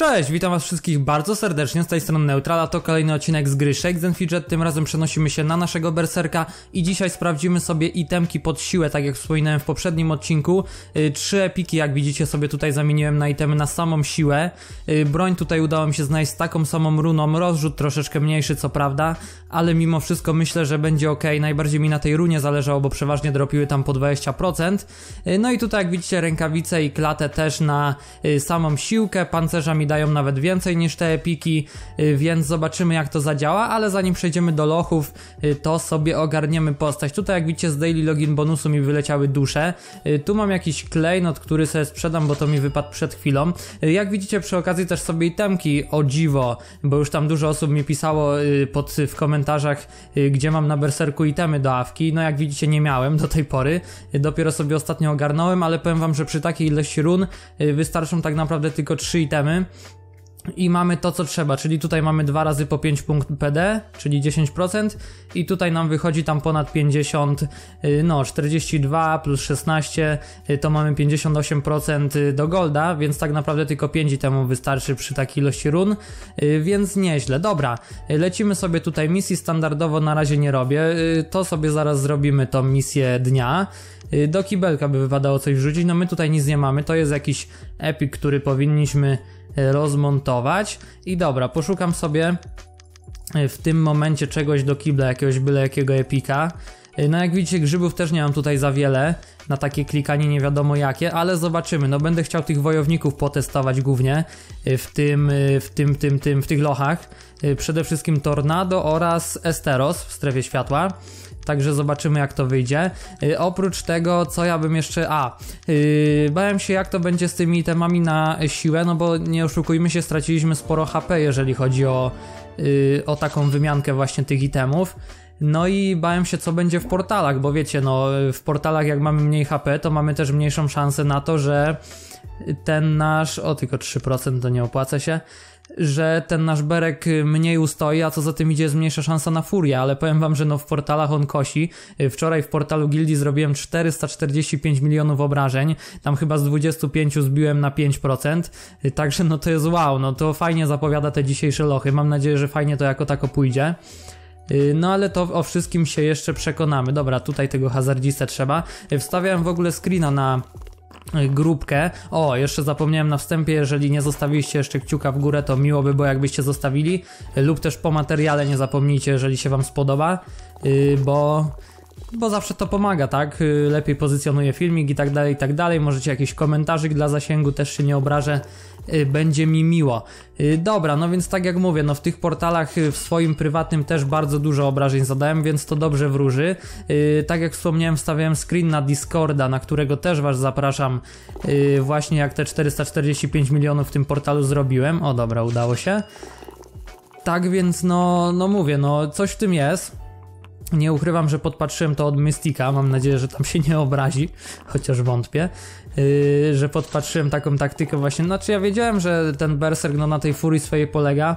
Cześć, witam was wszystkich bardzo serdecznie, z tej strony Neutrala, to kolejny odcinek z gry Shake Fidget, tym razem przenosimy się na naszego berserka i dzisiaj sprawdzimy sobie itemki pod siłę, tak jak wspominałem w poprzednim odcinku. Yy, trzy epiki, jak widzicie sobie tutaj zamieniłem na itemy na samą siłę. Yy, broń tutaj udało mi się znaleźć z taką samą runą, rozrzut troszeczkę mniejszy co prawda, ale mimo wszystko myślę, że będzie ok. Najbardziej mi na tej runie zależało, bo przeważnie dropiły tam po 20%. Yy, no i tutaj jak widzicie rękawice i klatę też na samą siłkę, pancerza mi dają nawet więcej niż te epiki, y, więc zobaczymy jak to zadziała, ale zanim przejdziemy do lochów, y, to sobie ogarniemy postać. Tutaj jak widzicie z daily login bonusu mi wyleciały dusze. Y, tu mam jakiś klejnot, który sobie sprzedam, bo to mi wypadł przed chwilą. Jak widzicie przy okazji też sobie itemki o dziwo, bo już tam dużo osób mi pisało pod, w komentarzach, gdzie mam na berserku itemy do awki. No jak widzicie nie miałem do tej pory, dopiero sobie ostatnio ogarnąłem, ale powiem wam, że przy takiej ilości run wystarczą tak naprawdę tylko 3 itemy. I mamy to, co trzeba, czyli tutaj mamy 2 razy po 5 punkt PD, czyli 10%, i tutaj nam wychodzi tam ponad 50, y, no 42 plus 16, y, to mamy 58% y, do golda, więc tak naprawdę tylko 5 temu wystarczy przy takiej ilości run, więc nieźle. Dobra, lecimy sobie tutaj. Misji standardowo na razie nie robię, to sobie zaraz zrobimy tą misję dnia. Do kibelka by wypadało coś wrzucić, no my tutaj nic nie mamy, to jest jakiś epic, który powinniśmy rozmontować. I dobra, poszukam sobie e, w tym momencie czegoś do kibla, jakiegoś byle jakiego epika. E, no jak widzicie grzybów też nie mam tutaj za wiele na takie klikanie nie wiadomo jakie, ale zobaczymy. No będę chciał tych wojowników potestować głównie w tym, w tym, tym, tym, w tych lochach. Przede wszystkim Tornado oraz Esteros w strefie światła także zobaczymy jak to wyjdzie. Yy, oprócz tego, co ja bym jeszcze... A, yy, bałem się jak to będzie z tymi itemami na siłę, no bo nie oszukujmy się, straciliśmy sporo HP, jeżeli chodzi o, yy, o taką wymiankę właśnie tych itemów. No i bałem się, co będzie w portalach, bo wiecie, no w portalach jak mamy mniej HP, to mamy też mniejszą szansę na to, że ten nasz, o tylko 3% to nie opłaca się, że ten nasz berek mniej ustoi, a co za tym idzie jest mniejsza szansa na furię, ale powiem wam, że no w portalach on kosi. Wczoraj w portalu gildii zrobiłem 445 milionów obrażeń, tam chyba z 25 zbiłem na 5%, także no to jest wow, no to fajnie zapowiada te dzisiejsze lochy, mam nadzieję, że fajnie to jako tako pójdzie. No ale to o wszystkim się jeszcze przekonamy. Dobra, tutaj tego hazardzista trzeba. Wstawiałem w ogóle screena na grupkę. O, jeszcze zapomniałem na wstępie, jeżeli nie zostawiliście jeszcze kciuka w górę, to miło by było jakbyście zostawili lub też po materiale nie zapomnijcie, jeżeli się wam spodoba, y, bo bo zawsze to pomaga, tak? Y, lepiej pozycjonuje filmik i tak dalej, i tak dalej. Możecie jakiś komentarzyk dla zasięgu, też się nie obrażę, będzie mi miło. Y, dobra, no więc tak jak mówię, no w tych portalach w swoim prywatnym też bardzo dużo obrażeń zadałem, więc to dobrze wróży. Tak jak wspomniałem, wstawiałem screen na Discorda, na którego też was zapraszam, właśnie jak te 445 milionów w tym portalu zrobiłem. O dobra, udało się. Tak więc no, no mówię, no coś w tym jest. Nie ukrywam, że podpatrzyłem to od Mystika, mam nadzieję, że tam się nie obrazi, chociaż wątpię, yy, że podpatrzyłem taką taktykę właśnie, znaczy ja wiedziałem, że ten Berserk no, na tej furii swojej polega,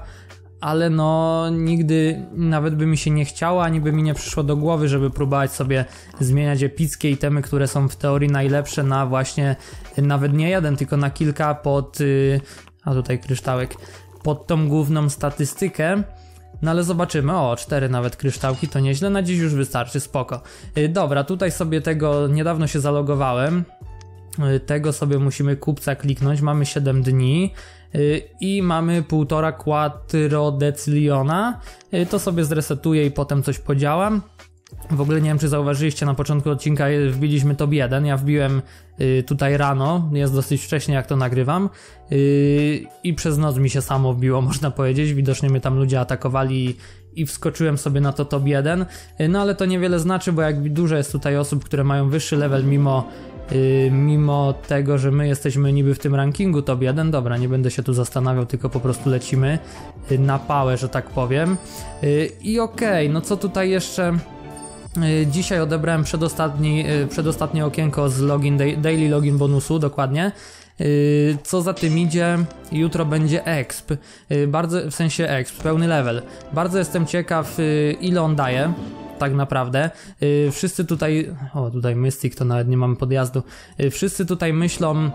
ale no nigdy nawet by mi się nie chciało, ani by mi nie przyszło do głowy, żeby próbować sobie zmieniać epickie itemy, które są w teorii najlepsze na właśnie nawet nie jeden, tylko na kilka pod, yy, a tutaj kryształek, pod tą główną statystykę, no ale zobaczymy. O, cztery nawet kryształki to nieźle. Na dziś już wystarczy, spoko. Yy, dobra, tutaj sobie tego niedawno się zalogowałem. Yy, tego sobie musimy kupca kliknąć. Mamy 7 dni yy, i mamy 1,5 quadrodeciliona. Yy, to sobie zresetuję i potem coś podziałam. W ogóle nie wiem, czy zauważyliście, na początku odcinka wbiliśmy top 1. Ja wbiłem y, tutaj rano, jest dosyć wcześnie, jak to nagrywam. Y, I przez noc mi się samo wbiło, można powiedzieć. Widocznie mnie tam ludzie atakowali i wskoczyłem sobie na to top 1. Y, no ale to niewiele znaczy, bo jak dużo jest tutaj osób, które mają wyższy level, mimo, mimo tego, że my jesteśmy niby w tym rankingu top 1. Dobra, nie będę się tu zastanawiał, tylko po prostu lecimy na pałę, że tak powiem. I okej, okay, no co tutaj jeszcze Y, dzisiaj odebrałem przedostatni, y, przedostatnie okienko z login, daily login bonusu, dokładnie. Y, co za tym idzie, jutro będzie exp, bardzo, w sensie exp, pełny level. Bardzo jestem ciekaw, ile on daje, tak naprawdę. Wszyscy tutaj, o tutaj Mystic to nawet nie mamy podjazdu, wszyscy tutaj myślą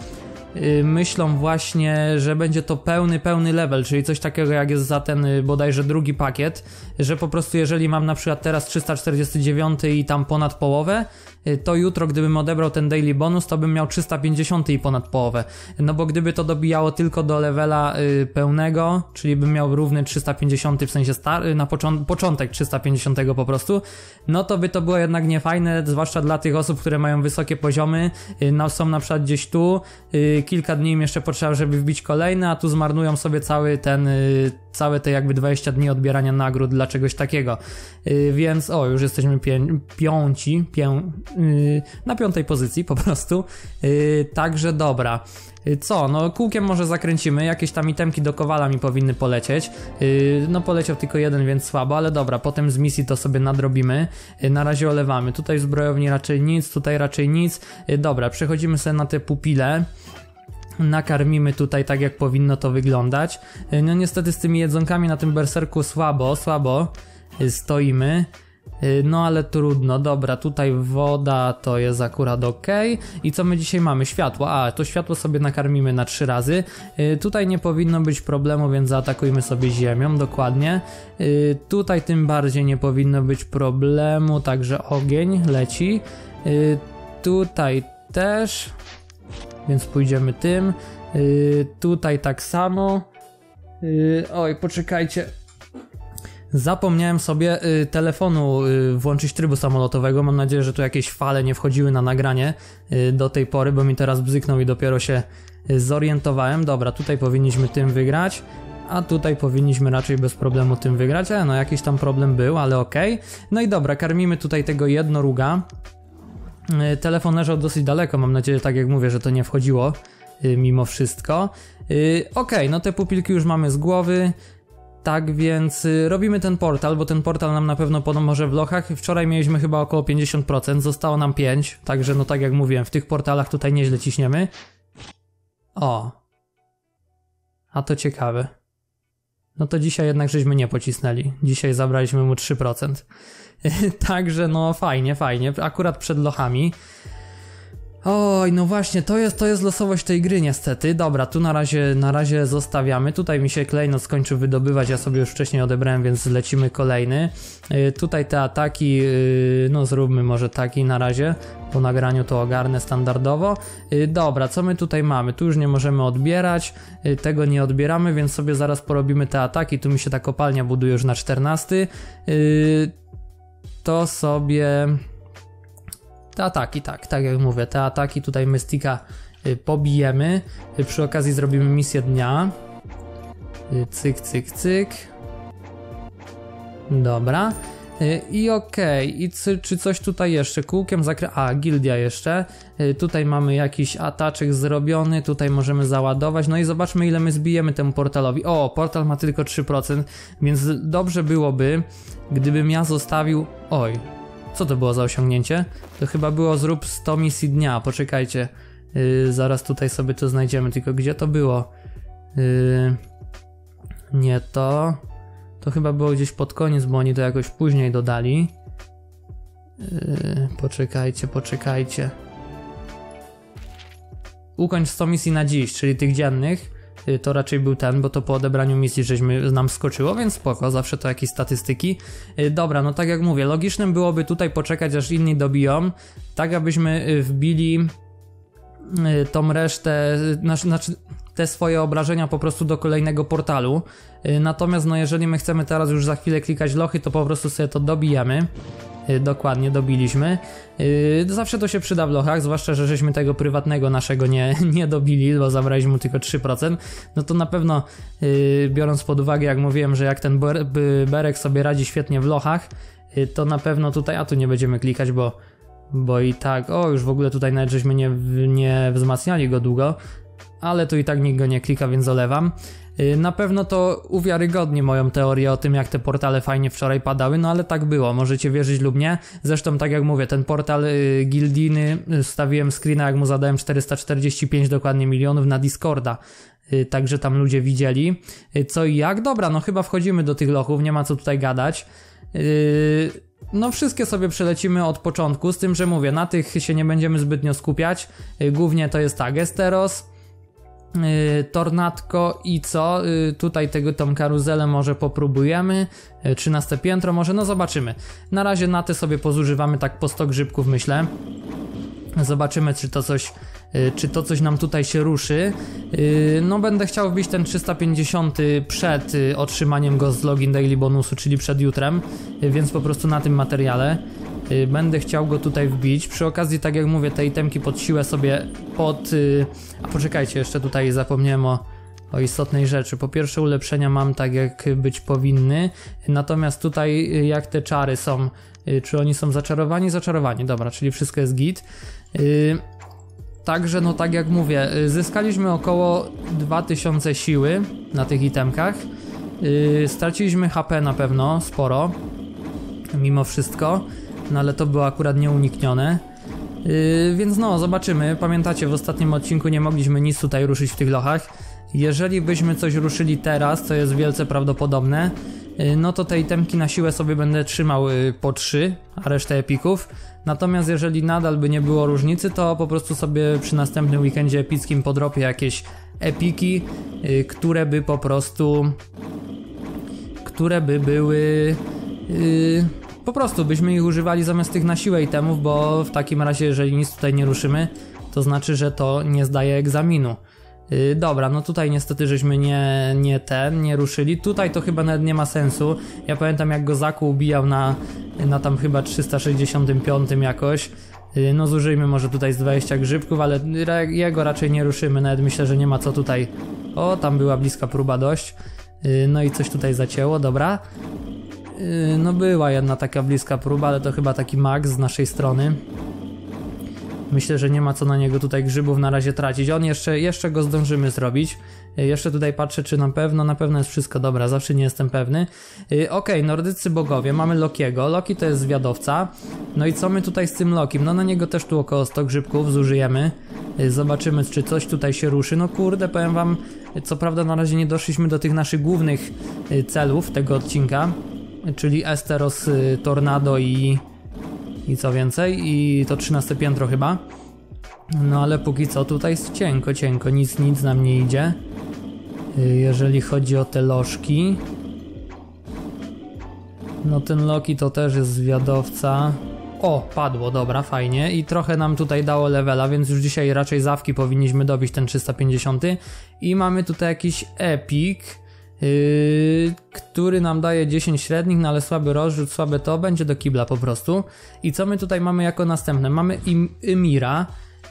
myślą właśnie, że będzie to pełny, pełny level, czyli coś takiego jak jest za ten y, bodajże drugi pakiet, że po prostu jeżeli mam na przykład teraz 349 i tam ponad połowę, y, to jutro gdybym odebrał ten daily bonus, to bym miał 350 i ponad połowę. No bo gdyby to dobijało tylko do levela pełnego, czyli bym miał równy 350 w sensie star- na począ- początek 350 po prostu, no to by to było jednak niefajne, zwłaszcza dla tych osób, które mają wysokie poziomy, no, są na przykład gdzieś tu, kilka dni im jeszcze potrzeba, żeby wbić kolejne, a tu zmarnują sobie cały ten, y, całe te jakby 20 dni odbierania nagród dla czegoś takiego. Y, więc o, już jesteśmy pię piąci, pię y, na piątej pozycji po prostu. Także dobra. Co? No kółkiem może zakręcimy, jakieś tam itemki do kowala mi powinny polecieć. No poleciał tylko jeden, więc słabo, ale dobra, potem z misji to sobie nadrobimy. Na razie olewamy. Tutaj zbrojowni raczej nic, tutaj raczej nic. Dobra, przechodzimy sobie na te pupile nakarmimy tutaj tak jak powinno to wyglądać. No niestety z tymi jedzonkami na tym berserku słabo, słabo stoimy. No ale trudno, dobra, tutaj woda to jest akurat ok. I co my dzisiaj mamy? Światło. A, to światło sobie nakarmimy na trzy razy. Tutaj nie powinno być problemu, więc zaatakujmy sobie ziemią, dokładnie. Tutaj tym bardziej nie powinno być problemu, także ogień leci. Tutaj też więc pójdziemy tym. Yy, tutaj tak samo. Yy, oj, poczekajcie. Zapomniałem sobie y, telefonu y, włączyć trybu samolotowego. Mam nadzieję, że tu jakieś fale nie wchodziły na nagranie y, do tej pory, bo mi teraz bzyknął i dopiero się y, zorientowałem. Dobra, tutaj powinniśmy tym wygrać, a tutaj powinniśmy raczej bez problemu tym wygrać. E, no jakiś tam problem był, ale okej. Okay. No i dobra, karmimy tutaj tego jednoruga. E, telefon leżał dosyć daleko, mam nadzieję, tak jak mówię, że to nie wchodziło e, mimo wszystko. E, ok, no te pupilki już mamy z głowy. Tak więc robimy ten portal, bo ten portal nam na pewno pomoże w lochach. Wczoraj mieliśmy chyba około 50%, zostało nam 5, także no tak jak mówiłem, w tych portalach tutaj nieźle ciśniemy. O. A to ciekawe. No to dzisiaj jednak żeśmy nie pocisnęli. Dzisiaj zabraliśmy mu 3%. Także no fajnie, fajnie. Akurat przed lochami. Oj, no właśnie, to jest, to jest losowość tej gry niestety. Dobra, tu na razie, na razie zostawiamy. Tutaj mi się klejnot skończył wydobywać, ja sobie już wcześniej odebrałem, więc lecimy kolejny. Yy, tutaj te ataki, yy, no zróbmy może taki na razie. Po nagraniu to ogarnę standardowo. Yy, dobra, co my tutaj mamy? Tu już nie możemy odbierać, y, tego nie odbieramy, więc sobie zaraz porobimy te ataki. Tu mi się ta kopalnia buduje już na 14 to sobie te ataki, tak, tak jak mówię, te ataki tutaj Mystika y, pobijemy. Y, przy okazji zrobimy misję dnia. Y, cyk, cyk, cyk. Dobra. I okej, okay. i czy, czy coś tutaj jeszcze? Kółkiem zakre... A, gildia jeszcze. Tutaj mamy jakiś ataczek zrobiony, tutaj możemy załadować. No i zobaczmy ile my zbijemy temu portalowi. O, portal ma tylko 3%, więc dobrze byłoby, gdybym ja zostawił... Oj, co to było za osiągnięcie? To chyba było zrób 100 misji dnia, poczekajcie. Yy, zaraz tutaj sobie to znajdziemy, tylko gdzie to było? Yy, nie to. To chyba było gdzieś pod koniec, bo oni to jakoś później dodali. Yy, poczekajcie, poczekajcie. Ukończ 100 misji na dziś, czyli tych dziennych. Y, to raczej był ten, bo to po odebraniu misji żeśmy nam skoczyło, więc spoko, zawsze to jakieś statystyki. Y, dobra, no tak jak mówię, logicznym byłoby tutaj poczekać aż inni dobiją, tak abyśmy y, wbili tą resztę, znaczy te swoje obrażenia po prostu do kolejnego portalu. Natomiast no jeżeli my chcemy teraz już za chwilę klikać lochy, to po prostu sobie to dobijemy. Y, dokładnie dobiliśmy. Y, zawsze to się przyda w lochach, zwłaszcza, że żeśmy tego prywatnego naszego nie, nie dobili, bo zabraliśmy mu tylko 3%. No to na pewno, y, biorąc pod uwagę, jak mówiłem, że jak ten berek sobie radzi świetnie w lochach, to na pewno tutaj, a tu nie będziemy klikać, bo, bo i tak, o już w ogóle tutaj nawet żeśmy nie, nie wzmacniali go długo, ale tu i tak nikt go nie klika, więc olewam. Y, na pewno to uwiarygodni moją teorię o tym, jak te portale fajnie wczoraj padały, no ale tak było, możecie wierzyć lub nie. Zresztą, tak jak mówię, ten portal y, Gildiny, y, stawiłem screena, jak mu zadałem 445 dokładnie milionów na Discorda. Także tam ludzie widzieli. Co i jak? Dobra, no chyba wchodzimy do tych lochów, nie ma co tutaj gadać. No, wszystkie sobie przelecimy od początku, z tym, że mówię, na tych się nie będziemy zbytnio skupiać. Głównie to jest tak, Esteros, tornadko i co? Yy, tutaj tego tą karuzelę może popróbujemy. Yy, 13 piętro może, no zobaczymy. Na razie na te sobie pozużywamy tak po 100 grzybków myślę. Zobaczymy czy to coś czy to coś nam tutaj się ruszy. No będę chciał wbić ten 350 przed otrzymaniem go z login daily bonusu, czyli przed jutrem, więc po prostu na tym materiale. Y, będę chciał go tutaj wbić. Przy okazji, tak jak mówię, te itemki pod siłę sobie pod... Y, a poczekajcie, jeszcze tutaj zapomniałem o, o istotnej rzeczy. Po pierwsze ulepszenia mam tak jak być powinny, natomiast tutaj y, jak te czary są, czy oni są zaczarowani? Zaczarowani, dobra, czyli wszystko jest git. Także no tak jak mówię, zyskaliśmy około 2000 siły na tych itemkach. Straciliśmy HP na pewno sporo, mimo wszystko no ale to było akurat nieuniknione. Yy, więc no, zobaczymy. Pamiętacie, w ostatnim odcinku nie mogliśmy nic tutaj ruszyć w tych lochach. Jeżeli byśmy coś ruszyli teraz, co jest wielce prawdopodobne, yy, no to te itemki na siłę sobie będę trzymał yy, po 3, a resztę epików. Natomiast jeżeli nadal by nie było różnicy, to po prostu sobie przy następnym weekendzie epickim podrobię jakieś epiki, yy, które by po prostu... które by były... Yy, po prostu byśmy ich używali zamiast tych na siłę itemów, bo w takim razie, jeżeli nic tutaj nie ruszymy, to znaczy, że to nie zdaje egzaminu. Yy, dobra, no tutaj niestety żeśmy nie, nie ten, nie ruszyli. Tutaj to chyba nawet nie ma sensu. Ja pamiętam jak go Zaku ubijał na, na tam chyba 365 jakoś. Yy, no zużyjmy może tutaj z 20 grzybków, ale jego raczej nie ruszymy. Nawet myślę, że nie ma co tutaj... O, tam była bliska próba dość. Yy, no i coś tutaj zacięło, dobra. Yy, no była jedna taka bliska próba, ale to chyba taki max z naszej strony. Myślę, że nie ma co na niego tutaj grzybów na razie tracić. On jeszcze, jeszcze go zdążymy zrobić. Yy, jeszcze tutaj patrzę, czy na pewno, na pewno jest wszystko dobra, zawsze nie jestem pewny. Yy, ok, nordycy bogowie, mamy Lokiego. Loki to jest zwiadowca. No i co my tutaj z tym Lokim? No na niego też tu około 100 grzybków zużyjemy. Zobaczymy, czy coś tutaj się ruszy. No kurde, powiem wam, co prawda na razie nie doszliśmy do tych naszych głównych celów tego odcinka czyli Esteros, y, Tornado i, i co więcej, i to 13 piętro chyba. No ale póki co tutaj jest cienko, cienko, nic, nic nam nie idzie. Y, jeżeli chodzi o te lożki. No ten Loki to też jest zwiadowca. O, padło, dobra, fajnie. I trochę nam tutaj dało levela, więc już dzisiaj raczej zawki powinniśmy dobić ten 350. I mamy tutaj jakiś epic. Yy, który nam daje 10 średnich, no ale słaby rozrzut, słabe to, będzie do kibla po prostu. I co my tutaj mamy jako następne? Mamy Im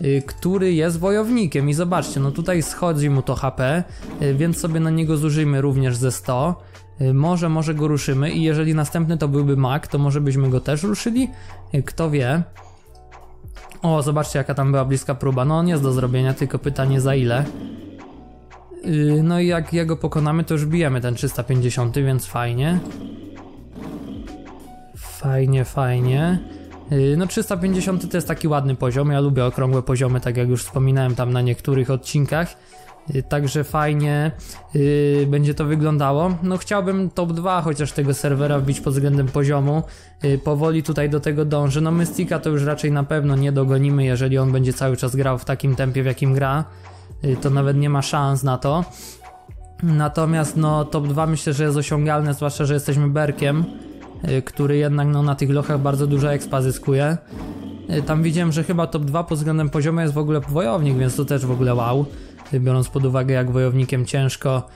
yy, który jest wojownikiem i zobaczcie, no tutaj schodzi mu to HP, yy, więc sobie na niego zużyjmy również ze 100. Yy, może, może go ruszymy i jeżeli następny to byłby mag, to może byśmy go też ruszyli? Yy, kto wie. O, zobaczcie jaka tam była bliska próba. No on jest do zrobienia, tylko pytanie za ile. Yy, no i jak jego pokonamy, to już bijemy ten 350, więc fajnie. Fajnie, fajnie. Yy, no 350 to jest taki ładny poziom, ja lubię okrągłe poziomy, tak jak już wspominałem tam na niektórych odcinkach. Yy, także fajnie yy, będzie to wyglądało. No chciałbym top 2 chociaż tego serwera wbić pod względem poziomu. Yy, powoli tutaj do tego dążę. No Mystika to już raczej na pewno nie dogonimy, jeżeli on będzie cały czas grał w takim tempie, w jakim gra. Y, to nawet nie ma szans na to. Natomiast no top 2 myślę, że jest osiągalne, zwłaszcza, że jesteśmy Berkiem, y, który jednak no, na tych lochach bardzo dużo expa zyskuje. Y, tam widziałem, że chyba top 2 pod względem poziomu jest w ogóle wojownik, więc to też w ogóle wow. Biorąc pod uwagę jak wojownikiem ciężko,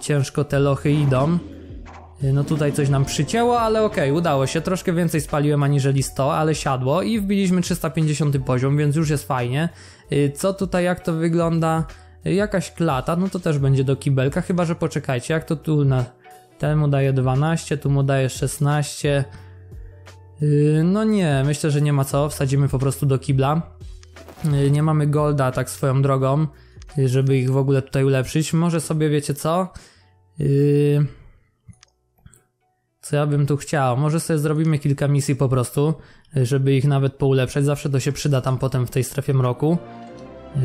ciężko te lochy idą. No tutaj coś nam przycięło, ale okej, okay, udało się. Troszkę więcej spaliłem aniżeli 100, ale siadło i wbiliśmy 350 poziom, więc już jest fajnie. Y, co tutaj, jak to wygląda? Y, jakaś klata, no to też będzie do kibelka, chyba że poczekajcie, jak to tu na... Temu daje 12, tu mu daje 16. Y, no nie, myślę, że nie ma co, wsadzimy po prostu do kibla. Nie mamy golda tak swoją drogą, żeby ich w ogóle tutaj ulepszyć. Może sobie, wiecie co? Co ja bym tu chciał? Może sobie zrobimy kilka misji po prostu, żeby ich nawet poulepszać. Zawsze to się przyda tam potem w tej strefie mroku.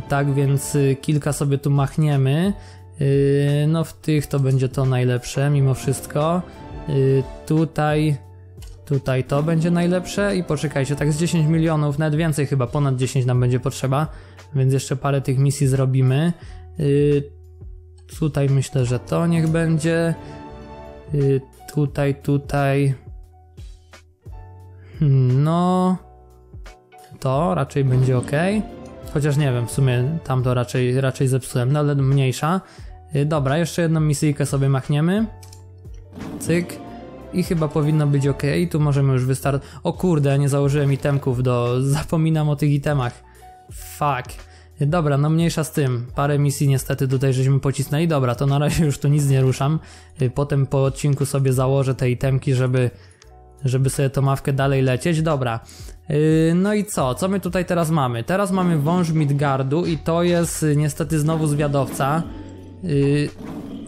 Tak więc y, kilka sobie tu machniemy. Y, no w tych to będzie to najlepsze mimo wszystko. Y, tutaj tutaj to będzie najlepsze i poczekajcie, tak z 10 milionów, nawet więcej chyba, ponad 10 nam będzie potrzeba, więc jeszcze parę tych misji zrobimy. Tutaj myślę, że to niech będzie. Tutaj, tutaj. Hmm, no. To raczej będzie ok. Chociaż nie wiem, w sumie tam to raczej, raczej zepsułem, no ale mniejsza. Yy, dobra, jeszcze jedną misyjkę sobie machniemy. Cyk. I chyba powinno być ok. Tu możemy już wystartować. O kurde, nie założyłem itemków do. Zapominam o tych itemach. Fuck. Dobra, no mniejsza z tym. Parę misji niestety tutaj żeśmy pocisnęli. Dobra, to na razie już tu nic nie ruszam. Potem po odcinku sobie założę te itemki, żeby, żeby sobie tą mawkę dalej lecieć. Dobra. No i co? Co my tutaj teraz mamy? Teraz mamy wąż Midgardu i to jest niestety znowu zwiadowca.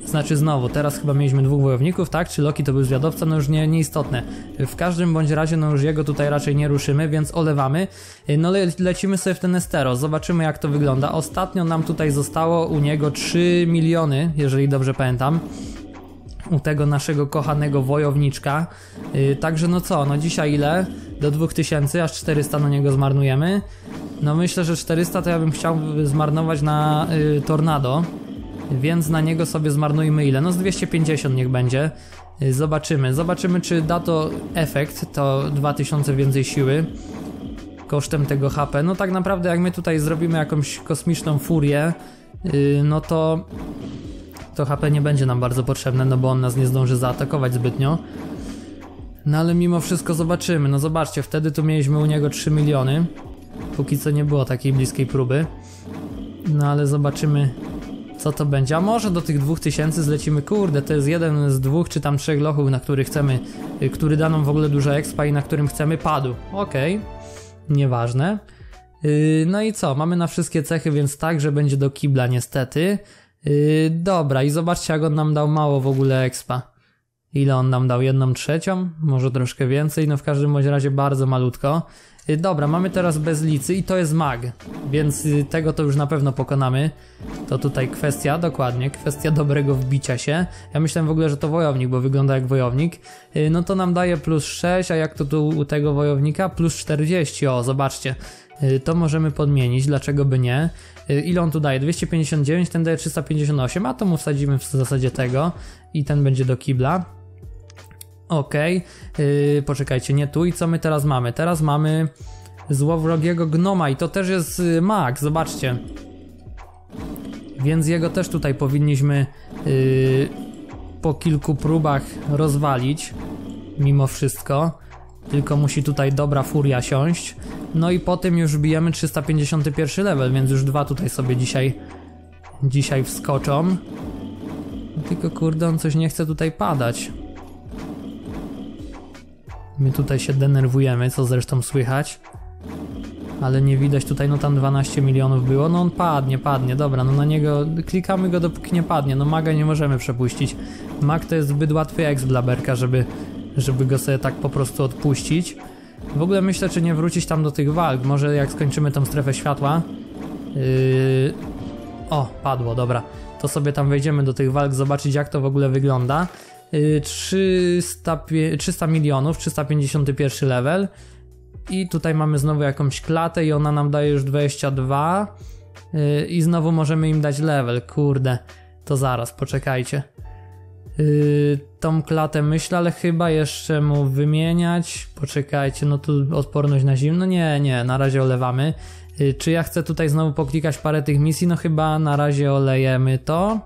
Znaczy znowu, teraz chyba mieliśmy dwóch wojowników, tak? Czy Loki to był zwiadowca? No już nie, nieistotne. W każdym bądź razie, no już jego tutaj raczej nie ruszymy, więc olewamy. No le lecimy sobie w ten Esteros, zobaczymy jak to wygląda. Ostatnio nam tutaj zostało u niego 3 miliony, jeżeli dobrze pamiętam u tego naszego kochanego wojowniczka. Yy, także no co, no dzisiaj ile? Do 2000, aż 400 na niego zmarnujemy. No myślę, że 400 to ja bym chciał zmarnować na yy, Tornado więc na niego sobie zmarnujmy ile? No z 250 niech będzie. Y, zobaczymy. Zobaczymy, czy da to efekt, to 2000 więcej siły kosztem tego HP. No tak naprawdę, jak my tutaj zrobimy jakąś kosmiczną furię, y, no to to HP nie będzie nam bardzo potrzebne, no bo on nas nie zdąży zaatakować zbytnio. No ale mimo wszystko zobaczymy. No zobaczcie, wtedy tu mieliśmy u niego 3 miliony. Póki co nie było takiej bliskiej próby. No ale zobaczymy, co to będzie. A może do tych 2000 zlecimy, kurde, to jest jeden z dwóch czy tam trzech lochów, na który chcemy, y, który da nam w ogóle dużo expa i na którym chcemy padł. Okej, okay. nieważne. Yy, no i co, mamy na wszystkie cechy, więc tak, że będzie do kibla niestety. Yy, dobra, i zobaczcie jak on nam dał mało w ogóle expa. Ile on nam dał? Jedną trzecią? Może troszkę więcej, no w każdym razie bardzo malutko. Y, dobra, mamy teraz bezlicy i to jest mag, więc y, tego to już na pewno pokonamy. To tutaj kwestia, dokładnie, kwestia dobrego wbicia się. Ja myślałem w ogóle, że to wojownik, bo wygląda jak wojownik. No to nam daje plus 6, a jak to tu u tego wojownika? Plus 40, o zobaczcie. To możemy podmienić, dlaczego by nie. Ile on tu daje? 259, ten daje 358, a to mu wsadzimy w zasadzie tego i ten będzie do kibla. Okay. yy, poczekajcie, nie tu. I co my teraz mamy? Teraz mamy złowrogiego gnoma i to też jest yy, mag, zobaczcie. Więc jego też tutaj powinniśmy yy, po kilku próbach rozwalić, mimo wszystko. Tylko musi tutaj dobra furia siąść. No i po tym już bijemy 351 level, więc już dwa tutaj sobie dzisiaj dzisiaj wskoczą. Tylko kurde, on coś nie chce tutaj padać. My tutaj się denerwujemy, co zresztą słychać. Ale nie widać tutaj, no tam 12 milionów było, no on padnie, padnie, dobra, no na niego klikamy go dopóki nie padnie, no maga nie możemy przepuścić. Mag to jest zbyt łatwy ex dla Berka, żeby, żeby go sobie tak po prostu odpuścić. W ogóle myślę, czy nie wrócić tam do tych walk, może jak skończymy tą strefę światła. Yy... O, padło, dobra. To sobie tam wejdziemy do tych walk, zobaczyć jak to w ogóle wygląda. 300, 300 milionów, 351 level. I tutaj mamy znowu jakąś klatę i ona nam daje już 22. Y, I znowu możemy im dać level. Kurde, to zaraz, poczekajcie. Y, tą klatę myślę, ale chyba jeszcze mu wymieniać. Poczekajcie, no tu odporność na zimno. Nie, nie, na razie olewamy. Y, czy ja chcę tutaj znowu poklikać parę tych misji? No chyba na razie olejemy to.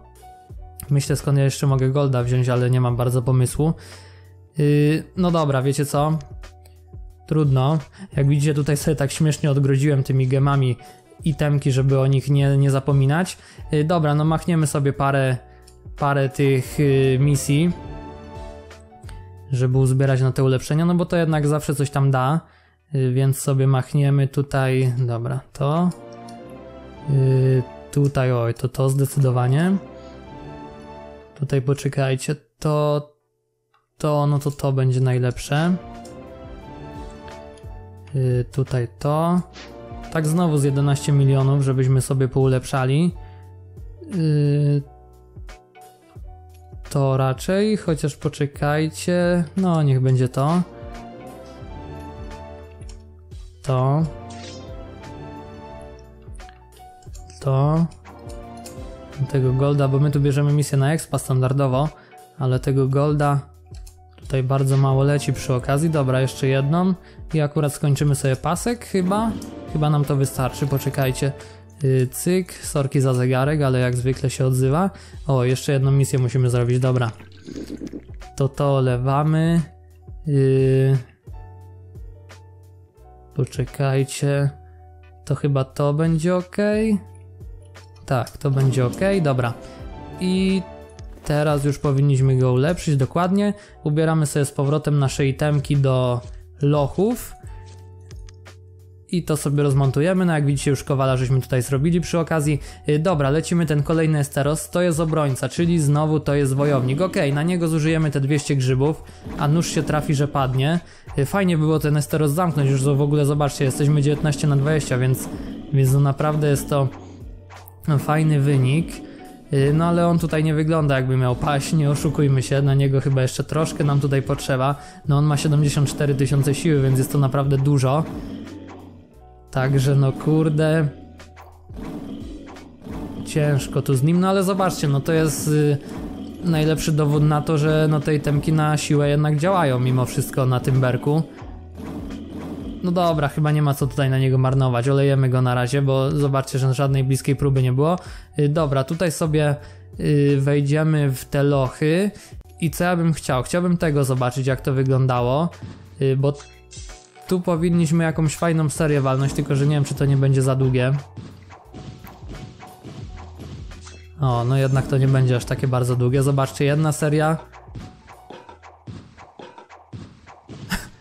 Myślę skąd ja jeszcze mogę golda wziąć, ale nie mam bardzo pomysłu. Yy, no dobra, wiecie co? Trudno. Jak widzicie tutaj sobie tak śmiesznie odgrodziłem tymi gemami itemki, żeby o nich nie, nie zapominać. Yy, dobra, no machniemy sobie parę, parę tych yy, misji, żeby uzbierać na te ulepszenia, no bo to jednak zawsze coś tam da. Yy, więc sobie machniemy tutaj, dobra, to. Yy, tutaj, oj, to to zdecydowanie. Tutaj poczekajcie, to, to, no to to będzie najlepsze. Tutaj to. Tak znowu z 11 milionów, żebyśmy sobie poulepszali. To raczej, chociaż poczekajcie. No, niech będzie to. To. To. tego golda, bo my tu bierzemy misję na expa standardowo, ale tego golda tutaj bardzo mało leci przy okazji. Dobra, jeszcze jedną i akurat skończymy sobie pasek chyba. Chyba nam to wystarczy, poczekajcie. Yy, cyk, sorki za zegarek, ale jak zwykle się odzywa. O, jeszcze jedną misję musimy zrobić, dobra. To to olewamy. Yy... Poczekajcie. To chyba to będzie ok. Tak, to będzie ok, dobra. I teraz już powinniśmy go ulepszyć dokładnie. Ubieramy sobie z powrotem nasze itemki do lochów. I to sobie rozmontujemy, no jak widzicie już kowala żeśmy tutaj zrobili przy okazji. Yy, dobra, lecimy ten kolejny Esteros, to jest obrońca, czyli znowu to jest wojownik. Ok, na niego zużyjemy te 200 grzybów, a nóż się trafi, że padnie. Yy, fajnie było ten Esteros zamknąć, już w ogóle zobaczcie, jesteśmy 19 na 20, więc, więc no naprawdę jest to fajny wynik. Yy, no ale on tutaj nie wygląda jakby miał paść, nie oszukujmy się, na niego chyba jeszcze troszkę nam tutaj potrzeba. No on ma 74 tysiące siły, więc jest to naprawdę dużo. Także no kurde. Ciężko tu z nim, no ale zobaczcie, no to jest y, najlepszy dowód na to, że no tej temki na siłę jednak działają mimo wszystko na tym berku. No dobra, chyba nie ma co tutaj na niego marnować, olejemy go na razie, bo zobaczcie, że żadnej bliskiej próby nie było. Y, dobra, tutaj sobie y, wejdziemy w te lochy i co ja bym chciał? Chciałbym tego zobaczyć, jak to wyglądało, y, bo tu powinniśmy jakąś fajną serię walnąć, tylko że nie wiem, czy to nie będzie za długie. O, no jednak to nie będzie aż takie bardzo długie. Zobaczcie, jedna seria.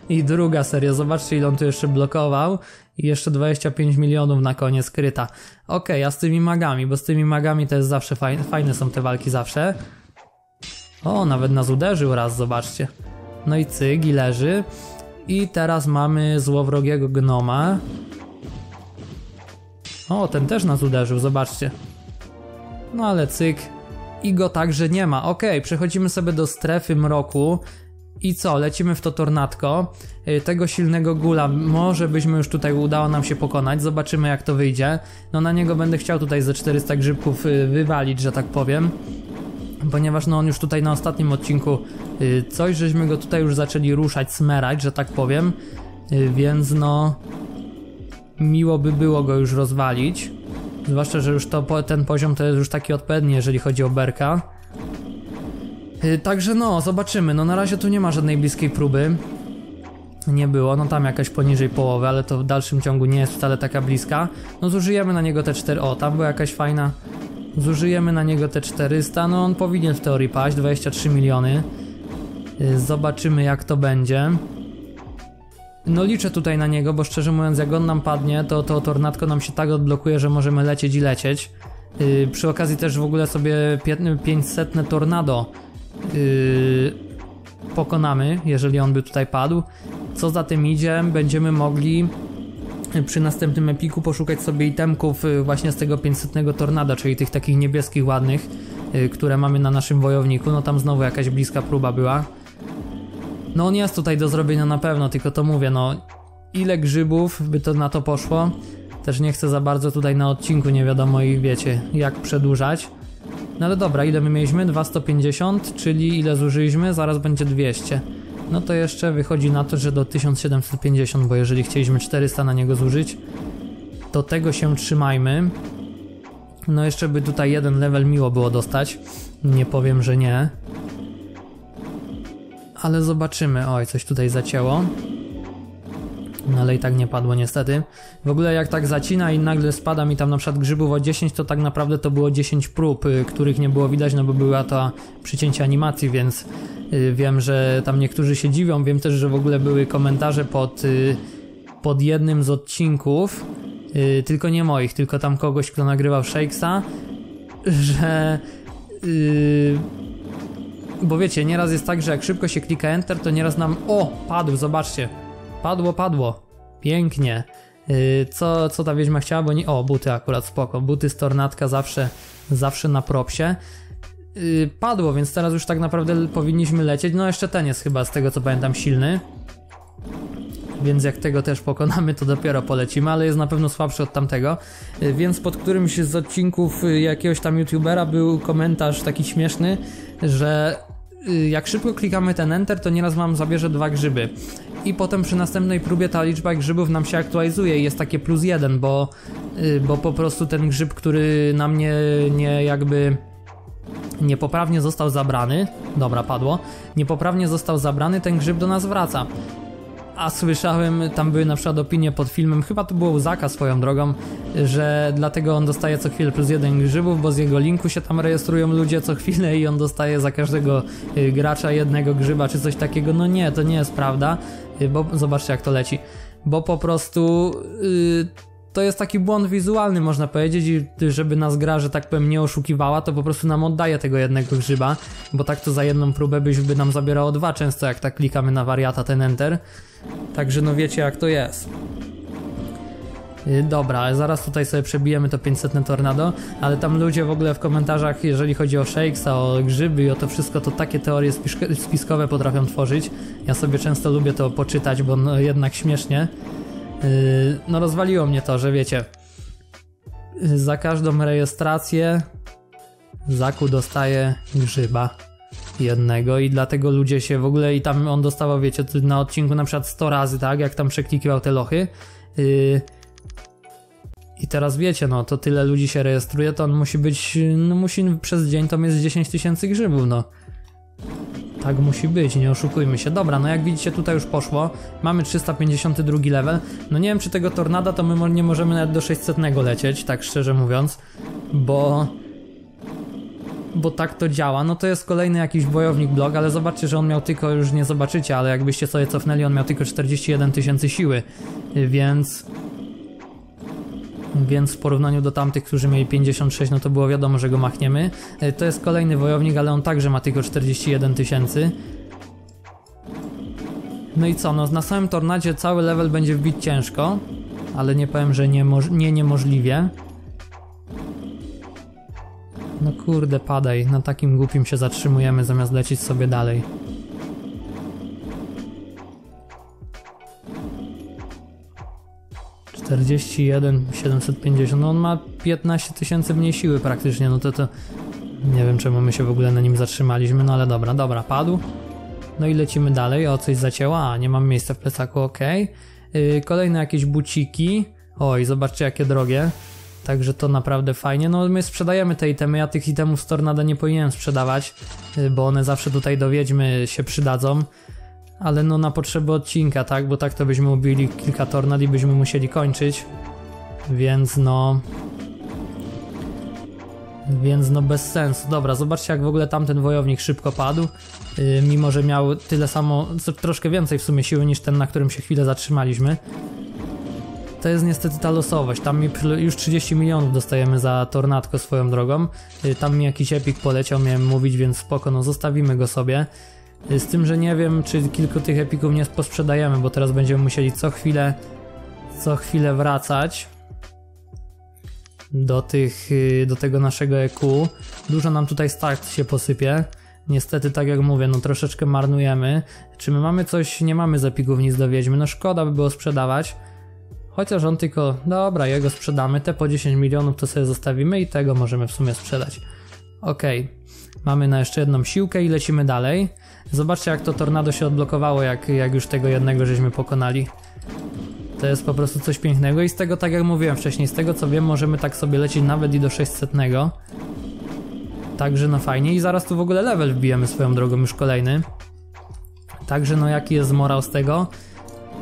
I druga seria. Zobaczcie, ile on tu jeszcze blokował. I jeszcze 25 milionów na koniec kryta. Ok, a z tymi magami, bo z tymi magami to jest zawsze fajne, fajne są te walki zawsze. O, nawet nas uderzył raz, zobaczcie. No i cyg, i leży. I teraz mamy złowrogiego gnoma. O, ten też nas uderzył, zobaczcie. No ale cyk. I go także nie ma. Ok, przechodzimy sobie do strefy mroku. I co, lecimy w to tornadko. Y, tego silnego gula może byśmy już tutaj udało nam się pokonać. Zobaczymy jak to wyjdzie. No na niego będę chciał tutaj ze 400 grzybków y, wywalić, że tak powiem ponieważ no on już tutaj na ostatnim odcinku y, coś, żeśmy go tutaj już zaczęli ruszać, smerać, że tak powiem, y, więc no miło by było go już rozwalić, zwłaszcza, że już to, ten poziom to jest już taki odpowiedni, jeżeli chodzi o Berka. Y, także no, zobaczymy, no na razie tu nie ma żadnej bliskiej próby, nie było, no tam jakaś poniżej połowy, ale to w dalszym ciągu nie jest wcale taka bliska. No zużyjemy na niego te 4, o tam była jakaś fajna Zużyjemy na niego te 400, no on powinien w teorii paść, 23 miliony. Y, zobaczymy jak to będzie. No liczę tutaj na niego, bo szczerze mówiąc jak on nam padnie, to to tornadko nam się tak odblokuje, że możemy lecieć i lecieć. Yy, przy okazji też w ogóle sobie 500 tornado yy, pokonamy, jeżeli on by tutaj padł. Co za tym idzie, będziemy mogli przy następnym epiku poszukać sobie itemków y, właśnie z tego 500 tornada, czyli tych takich niebieskich ładnych, y, które mamy na naszym wojowniku. No tam znowu jakaś bliska próba była. No on jest tutaj do zrobienia na pewno, tylko to mówię, no ile grzybów by to na to poszło? Też nie chcę za bardzo tutaj na odcinku, nie wiadomo i wiecie, jak przedłużać. No ale dobra, ile my mieliśmy? 250, czyli ile zużyliśmy? Zaraz będzie 200 no to jeszcze wychodzi na to, że do 1750, bo jeżeli chcieliśmy 400 na niego zużyć, to tego się trzymajmy. No jeszcze by tutaj jeden level miło było dostać. Nie powiem, że nie. Ale zobaczymy. Oj, coś tutaj zacięło. No ale i tak nie padło niestety. W ogóle jak tak zacina i nagle spada mi tam na przykład grzybów o 10, to tak naprawdę to było 10 prób, y, których nie było widać, no bo była to przycięcie animacji, więc y, wiem, że tam niektórzy się dziwią. Wiem też, że w ogóle były komentarze pod, y, pod jednym z odcinków, tylko nie moich, tylko tam kogoś, kto nagrywał Shakesa, że... bo wiecie, nieraz jest tak, że jak szybko się klika Enter, to nieraz nam... O! Padł, zobaczcie! Padło, padło. Pięknie. Yy, co, co ta wiedźma chciała? Bo nie... O, buty akurat spoko. Buty z tornadka zawsze, zawsze na propsie. Yy, padło, więc teraz już tak naprawdę powinniśmy lecieć. No jeszcze ten jest chyba z tego co pamiętam silny. więc jak tego też pokonamy, to dopiero polecimy, ale jest na pewno słabszy od tamtego. Y, Więc pod którymś z odcinków y, jakiegoś tam youtubera był komentarz taki śmieszny, że y, jak szybko klikamy ten enter, to nieraz nam zabierze dwa grzyby. I potem przy następnej próbie ta liczba grzybów nam się aktualizuje i jest takie plus jeden, bo, y, bo po prostu ten grzyb, który nam nie, nie jakby niepoprawnie został zabrany, dobra padło, niepoprawnie został zabrany, ten grzyb do nas wraca. A słyszałem, tam były na przykład opinie pod filmem, chyba to było u Zaka swoją drogą, że dlatego on dostaje co chwilę plus jeden grzybów, bo z jego linku się tam rejestrują ludzie co chwilę i on dostaje za każdego y, gracza jednego grzyba czy coś takiego. No nie, to nie jest prawda, y, bo zobaczcie jak to leci. Bo po prostu y, to jest taki błąd wizualny, można powiedzieć, i żeby nas gra, że tak powiem, nie oszukiwała, to po prostu nam oddaje tego jednego grzyba, bo tak to za jedną próbę byś by nam zabierało dwa często, jak tak klikamy na wariata ten enter. Także no wiecie jak to jest. Y, Dobra, zaraz tutaj sobie przebijemy to 500 tornado, ale tam ludzie w ogóle w komentarzach, jeżeli chodzi o Shakesa, o grzyby i o to wszystko, to takie teorie spiskowe potrafią tworzyć. Ja sobie często lubię to poczytać, bo no, jednak śmiesznie. Yy, no rozwaliło mnie to, że wiecie, yy, za każdą rejestrację Zaku dostaje grzyba jednego i dlatego ludzie się w ogóle i tam on dostawał, wiecie, na odcinku na przykład 100 razy, tak, jak tam przeklikiwał te lochy. Yy, I teraz wiecie, no to tyle ludzi się rejestruje, to on musi być, no musi przez dzień to jest 10 tysięcy grzybów, no. Tak musi być, nie oszukujmy się. Dobra, no jak widzicie tutaj już poszło. Mamy 352 level. No nie wiem czy tego tornada to my nie możemy nawet do 600 lecieć, tak szczerze mówiąc. Bo... Bo tak to działa. No to jest kolejny jakiś wojownik blog, ale zobaczcie, że on miał tylko, już nie zobaczycie, ale jakbyście sobie cofnęli, on miał tylko 41 tysięcy siły. Więc... Więc w porównaniu do tamtych, którzy mieli 56, no to było wiadomo, że go machniemy. E, To jest kolejny wojownik, ale on także ma tylko 41 tysięcy. No i co, no na samym tornadzie cały level będzie wbić ciężko, ale nie powiem, że nie, nie niemożliwie. No kurde, padaj, na takim głupim się zatrzymujemy zamiast lecieć sobie dalej. Czterdzieści jeden, 750, no on ma 15 tysięcy mniej siły praktycznie, no to to... Nie wiem czemu my się w ogóle na nim zatrzymaliśmy, no ale dobra, dobra, padł. No i lecimy dalej, o coś zacięła, a nie mam miejsca w plecaku, ok. Yy, kolejne jakieś buciki, oj, zobaczcie jakie drogie. Także to naprawdę fajnie. No my sprzedajemy te itemy, ja tych itemów z Tornada nie powinienem sprzedawać, yy, bo one zawsze tutaj do Wiedźmy się przydadzą. Ale no na potrzeby odcinka, tak? Bo tak to byśmy ubili kilka tornad i byśmy musieli kończyć. Więc no... Więc no bez sensu. Dobra, zobaczcie jak w ogóle tamten wojownik szybko padł. Yy, mimo, że miał tyle samo, co, troszkę więcej w sumie siły niż ten, na którym się chwilę zatrzymaliśmy. To jest niestety ta losowość. Tam mi już 30 milionów dostajemy za tornadko swoją drogą. Yy, tam mi jakiś epik poleciał, miałem mówić, więc spoko, no zostawimy go sobie. Z tym, że nie wiem, czy kilku tych epików nie posprzedajemy, bo teraz będziemy musieli co chwilę, co chwilę wracać do tych, yy, do tego naszego EQ. Dużo nam tutaj start się posypie. Niestety, tak jak mówię, no troszeczkę marnujemy. Czy my mamy coś? Nie mamy zapików nic do Wiedźmy. No szkoda by było sprzedawać. Chociaż on tylko, dobra, jego sprzedamy, te po 10 milionów to sobie zostawimy i tego możemy w sumie sprzedać. Okej, mamy na jeszcze jedną siłkę i lecimy dalej. Zobaczcie jak to tornado się odblokowało, jak, jak już tego jednego żeśmy pokonali. To jest po prostu coś pięknego i z tego, tak jak mówiłem wcześniej, z tego co wiem, możemy tak sobie lecieć nawet i do 600. Także no fajnie i zaraz tu w ogóle level wbijemy swoją drogą już kolejny. Także no jaki jest morał z tego?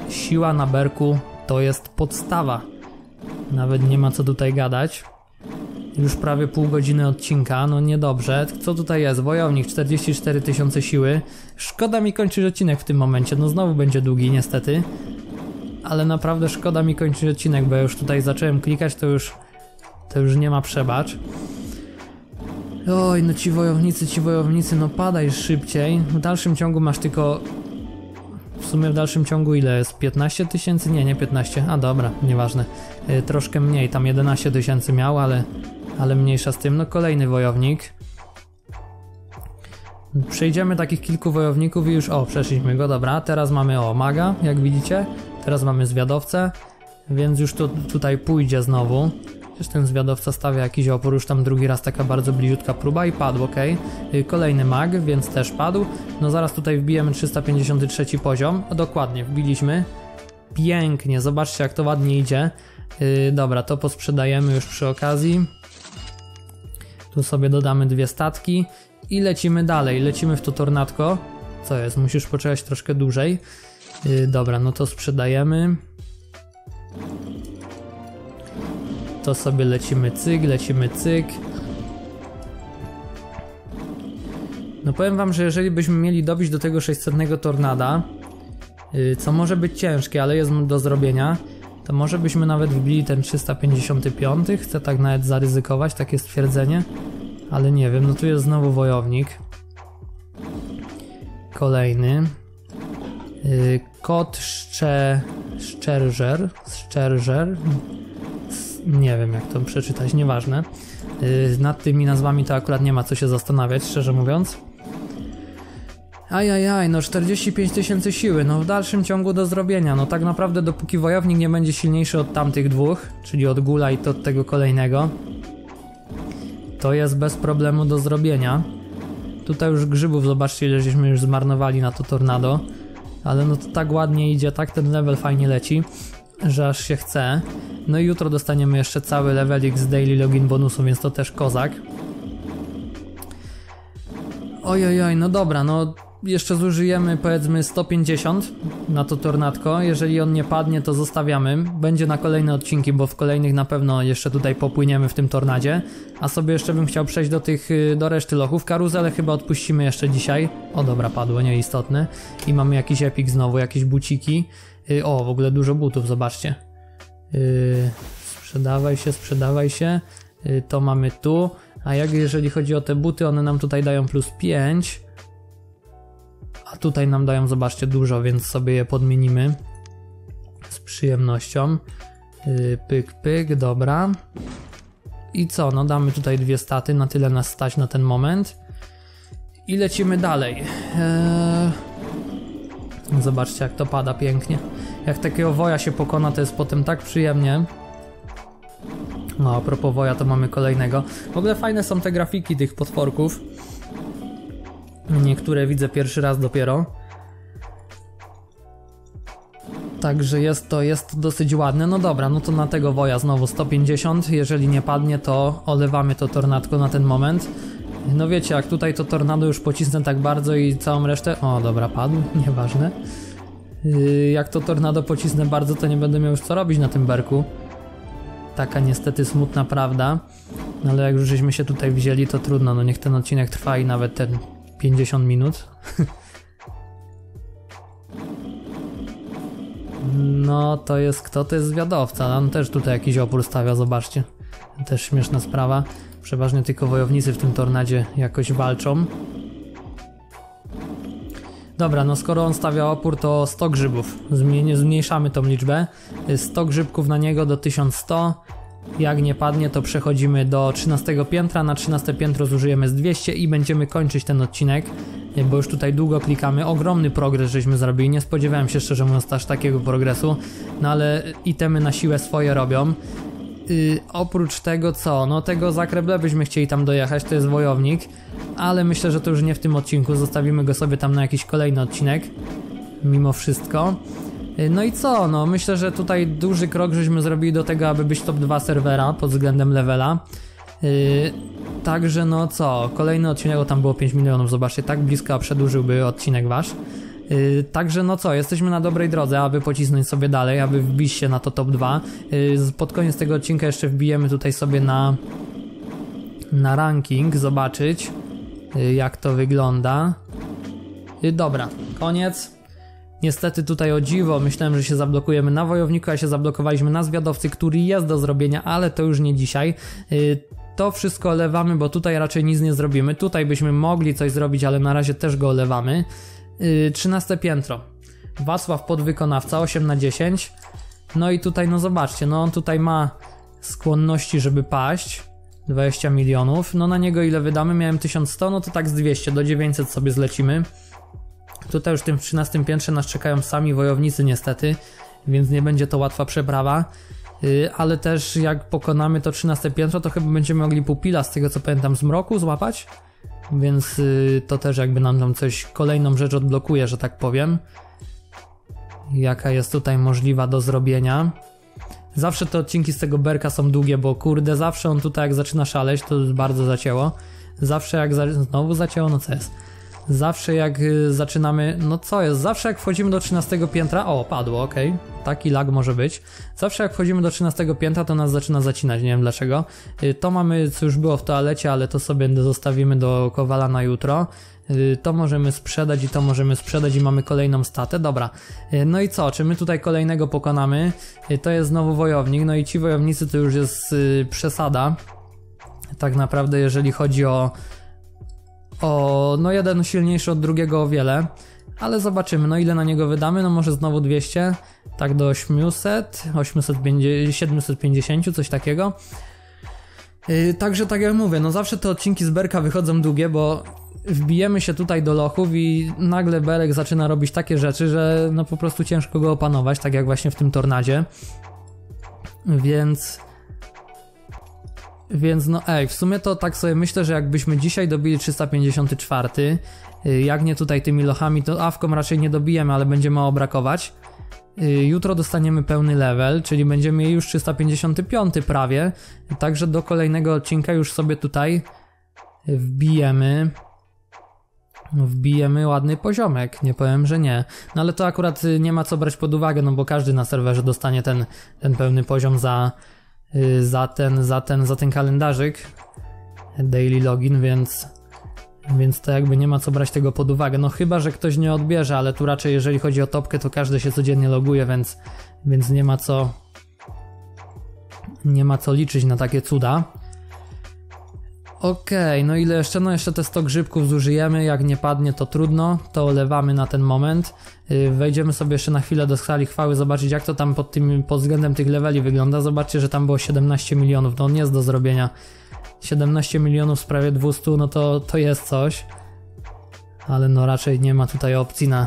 Siła na berku to jest podstawa. Nawet nie ma co tutaj gadać. Już prawie pół godziny odcinka, no niedobrze. Co tutaj jest? Wojownik, 44 tysiące siły. Szkoda mi kończyć odcinek w tym momencie, no znowu będzie długi niestety. Ale naprawdę szkoda mi kończyć odcinek, bo już tutaj zacząłem klikać, to już, to już nie ma przebacz. Oj, no ci wojownicy, ci wojownicy, no padaj szybciej. W dalszym ciągu masz tylko... W sumie w dalszym ciągu ile jest? 15 tysięcy? Nie, nie 15. A dobra, nieważne. Y, troszkę mniej, tam 11 tysięcy miał, ale, ale mniejsza z tym. No kolejny wojownik. Przejdziemy takich kilku wojowników i już, o, przeszliśmy go, dobra. Teraz mamy, o, maga, jak widzicie. Teraz mamy zwiadowcę, więc już to tutaj pójdzie znowu. Przecież ten zwiadowca stawia jakiś opór, już tam drugi raz taka bardzo bliziutka próba i padł, ok. Kolejny mag, więc też padł. No zaraz tutaj wbijemy 353 poziom. O, dokładnie, wbiliśmy. Pięknie, zobaczcie jak to ładnie idzie. Yy, dobra, to posprzedajemy już przy okazji. Tu sobie dodamy dwie statki i lecimy dalej. Lecimy w to tornadko. Co jest? Musisz poczekać troszkę dłużej. Yy, dobra, no to sprzedajemy. To sobie lecimy cyk, lecimy cyk. No powiem wam, że jeżeli byśmy mieli dobić do tego 600 tornada, yy, co może być ciężkie, ale jest do zrobienia, to może byśmy nawet wbili ten 355. Chcę tak nawet zaryzykować takie stwierdzenie, ale nie wiem, no tu jest znowu wojownik. Kolejny. Yy, kot szcze... Szczerżer. Szczerżer. Nie wiem jak to przeczytać, nieważne. Yy, nad tymi nazwami to akurat nie ma co się zastanawiać, szczerze mówiąc. Ajajaj, no 45 tysięcy siły, no w dalszym ciągu do zrobienia. No tak naprawdę dopóki wojownik nie będzie silniejszy od tamtych dwóch, czyli od Gula i od tego kolejnego, to jest bez problemu do zrobienia. Tutaj już grzybów, zobaczcie ile żeśmy już zmarnowali na to tornado. Ale no to tak ładnie idzie, tak ten level fajnie leci, że aż się chce. No i jutro dostaniemy jeszcze cały levelik z daily login bonusu, więc to też kozak. Ojojoj, no dobra, no jeszcze zużyjemy powiedzmy 150 na to tornadko. Jeżeli on nie padnie, to zostawiamy. Będzie na kolejne odcinki, bo w kolejnych na pewno jeszcze tutaj popłyniemy w tym tornadzie. A sobie jeszcze bym chciał przejść do tych, y, do reszty lochów. Karuzelę chyba odpuścimy jeszcze dzisiaj. O dobra, padło, nieistotne. I mamy jakiś epik znowu, jakieś buciki. Y, o, w ogóle dużo butów, zobaczcie. Yy, sprzedawaj się, sprzedawaj się. Yy, to mamy tu. A jak jeżeli chodzi o te buty, one nam tutaj dają plus 5. A tutaj nam dają, zobaczcie, dużo, więc sobie je podmienimy z przyjemnością. Yy, pyk, pyk, dobra. I co? No damy tutaj dwie staty, na tyle nas stać na ten moment. I lecimy dalej. Eee... Zobaczcie jak to pada pięknie. Jak takiego woja się pokona, to jest potem tak przyjemnie. No, a propos woja, to mamy kolejnego. W ogóle fajne są te grafiki tych potworków. Niektóre widzę pierwszy raz dopiero. Także jest to, jest to dosyć ładne. No dobra, no to na tego woja znowu 150. Jeżeli nie padnie, to olewamy to tornadko na ten moment. No wiecie, jak tutaj to tornado już pocisnę tak bardzo i całą resztę... O, dobra, padł, nieważne. Yy, jak to tornado pocisnę bardzo, to nie będę miał już co robić na tym berku. Taka niestety smutna prawda. No ale jak już żeśmy się tutaj wzięli, to trudno. No niech ten odcinek trwa i nawet ten 50 minut. No to jest kto? To jest zwiadowca. On też tutaj jakiś opór stawia, zobaczcie. Też śmieszna sprawa. Przeważnie tylko wojownicy w tym tornadzie jakoś walczą. Dobra, no skoro on stawia opór, to 100 grzybów. zmniejszamy tą liczbę. 100 grzybków na niego do 1100. Jak nie padnie, to przechodzimy do 13 piętra. Na 13 piętro zużyjemy z 200 i będziemy kończyć ten odcinek, bo już tutaj długo klikamy. Ogromny progres żeśmy zrobili. Nie spodziewałem się szczerze mówiąc aż takiego progresu, no ale itemy na siłę swoje robią. Yy, oprócz tego co? No tego zakreble byśmy chcieli tam dojechać, to jest wojownik, ale myślę, że to już nie w tym odcinku, zostawimy go sobie tam na jakiś kolejny odcinek, mimo wszystko. No i co? No myślę, że tutaj duży krok żeśmy zrobili do tego, aby być top 2 serwera pod względem levela. Yy, także no co? Kolejny odcinek, o tam było 5 milionów, zobaczcie, tak blisko, przedłużyłby odcinek wasz. Yy, także no co, jesteśmy na dobrej drodze, aby pocisnąć sobie dalej, aby wbić się na to top 2. Yy, pod koniec tego odcinka jeszcze wbijemy tutaj sobie na, na ranking, zobaczyć yy, jak to wygląda. Yy, dobra, koniec. Niestety tutaj o dziwo, myślałem, że się zablokujemy na wojowniku, a się zablokowaliśmy na zwiadowcy, który jest do zrobienia, ale to już nie dzisiaj. Yy, to wszystko olewamy, bo tutaj raczej nic nie zrobimy. Tutaj byśmy mogli coś zrobić, ale na razie też go olewamy. 13 piętro. Wacław podwykonawca 8 na 10. No i tutaj, no zobaczcie, no on tutaj ma skłonności, żeby paść. 20 milionów. No na niego ile wydamy? Miałem 1100, no to tak z 200 do 900 sobie zlecimy. Tutaj już w tym 13 piętrze nas czekają sami wojownicy niestety, więc nie będzie to łatwa przeprawa. Yy, ale też jak pokonamy to 13 piętro, to chyba będziemy mogli pupila z tego co pamiętam z mroku złapać. Więc yy, to też jakby nam tam coś, kolejną rzecz odblokuje, że tak powiem. Jaka jest tutaj możliwa do zrobienia. Zawsze te odcinki z tego berka są długie, bo kurde, zawsze on tutaj jak zaczyna szaleć, to bardzo zacięło. Zawsze jak za... znowu zacięło, no co jest? Zawsze jak y, zaczynamy, no co jest, zawsze jak wchodzimy do 13 piętra, o, padło, ok, taki lag może być. Zawsze jak wchodzimy do 13 piętra, to nas zaczyna zacinać, nie wiem dlaczego. Y, to mamy, co już było w toalecie, ale to sobie zostawimy do kowala na jutro. Y, to możemy sprzedać i to możemy sprzedać i mamy kolejną statę. Dobra, no i co? Czy my tutaj kolejnego pokonamy? To jest znowu wojownik, no i ci wojownicy to już jest przesada. Tak naprawdę, jeżeli chodzi o o no jeden silniejszy od drugiego o wiele, ale zobaczymy, no ile na niego wydamy, no może znowu 200, tak do 800, 850, 750, coś takiego. Yy, także tak jak mówię, no zawsze te odcinki z Berka wychodzą długie, bo wbijemy się tutaj do lochów i nagle Berek zaczyna robić takie rzeczy, że no po prostu ciężko go opanować, tak jak właśnie w tym tornadzie. Więc więc no ej, w sumie to tak sobie myślę, że jakbyśmy dzisiaj dobili 354, y, jak nie tutaj tymi lochami, to awką raczej nie dobijemy, ale będzie mało brakować. Y, jutro dostaniemy pełny level, czyli będziemy już 355 prawie, także do kolejnego odcinka już sobie tutaj wbijemy wbijemy ładny poziomek, nie powiem, że nie. No ale to akurat nie ma co brać pod uwagę, no bo każdy na serwerze dostanie ten, ten pełny poziom za, Y, za ten, za ten, za ten kalendarzyk daily login, więc więc to jakby nie ma co brać tego pod uwagę. No chyba, że ktoś nie odbierze, ale tu raczej jeżeli chodzi o topkę, to każdy się codziennie loguje, więc, więc nie ma co nie ma co liczyć na takie cuda. Okej, okay, no ile jeszcze? No jeszcze te 100 grzybków zużyjemy, jak nie padnie to trudno, to olewamy na ten moment. Y, wejdziemy sobie jeszcze na chwilę do sali chwały, zobaczyć jak to tam pod, tym, pod względem tych leveli wygląda. Zobaczcie, że tam było 17 milionów, no nie jest do zrobienia. 17 milionów z prawie 200, no to, to jest coś. Ale no raczej nie ma tutaj opcji na,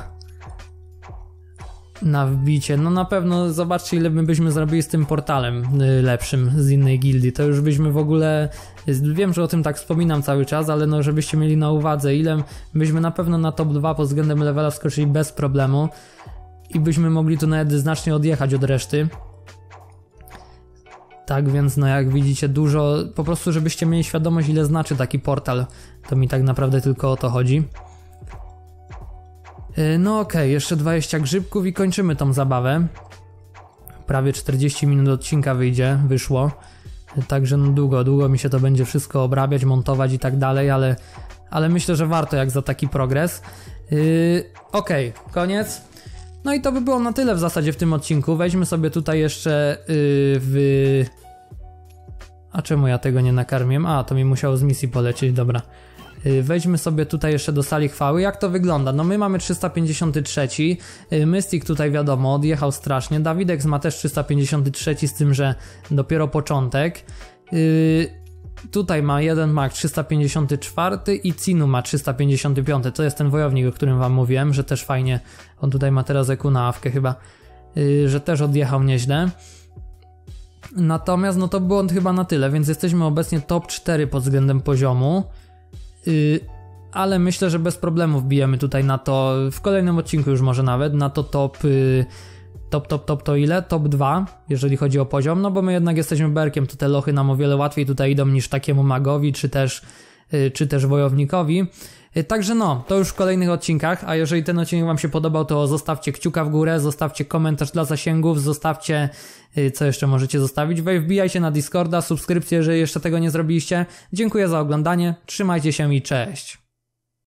na wbicie. No na pewno zobaczcie ile my byśmy zrobili z tym portalem y, lepszym z innej gildii. To już byśmy w ogóle wiem, że o tym tak wspominam cały czas, ale no żebyście mieli na uwadze ile byśmy na pewno na top 2 pod względem levela skoczyli bez problemu i byśmy mogli tu nawet znacznie odjechać od reszty. Tak więc, no jak widzicie, dużo, po prostu, żebyście mieli świadomość, ile znaczy taki portal. To mi tak naprawdę tylko o to chodzi. E, no okej, okay, jeszcze 20 grzybków i kończymy tą zabawę. Prawie 40 minut odcinka wyjdzie, wyszło. Także no długo, długo mi się to będzie wszystko obrabiać, montować i tak dalej, ale, ale myślę, że warto jak za taki progres. Yy, okej, okay, koniec. No i to by było na tyle w zasadzie w tym odcinku. Weźmy sobie tutaj jeszcze yy, w... A czemu ja tego nie nakarmiłem? A, to mi musiało z misji polecieć, dobra. Y, weźmy sobie tutaj jeszcze do sali chwały. Jak to wygląda? No my mamy 353. Y, Mystic tutaj wiadomo, odjechał strasznie. Dawidex ma też 353 z tym, że dopiero początek. Y, tutaj ma jeden mak 354 i Cinu ma 355. To jest ten wojownik, o którym wam mówiłem, że też fajnie. On tutaj ma teraz eku na awkę chyba, że też odjechał nieźle. Natomiast no to było chyba na tyle, więc jesteśmy obecnie top 4 pod względem poziomu. Yy, ale myślę, że bez problemu wbijemy tutaj na to, w kolejnym odcinku już może nawet, na to top, yy, top, top, top to ile? Top 2, jeżeli chodzi o poziom, no bo my jednak jesteśmy berkiem, to te lochy nam o wiele łatwiej tutaj idą niż takiemu magowi, czy też, yy, czy też wojownikowi. Y, także no, to już w kolejnych odcinkach, a jeżeli ten odcinek Wam się podobał, to zostawcie kciuka w górę, zostawcie komentarz dla zasięgów, zostawcie, y, co jeszcze możecie zostawić, wbijajcie na Discorda, subskrypcję, jeżeli jeszcze tego nie zrobiliście. Dziękuję za oglądanie, trzymajcie się i cześć!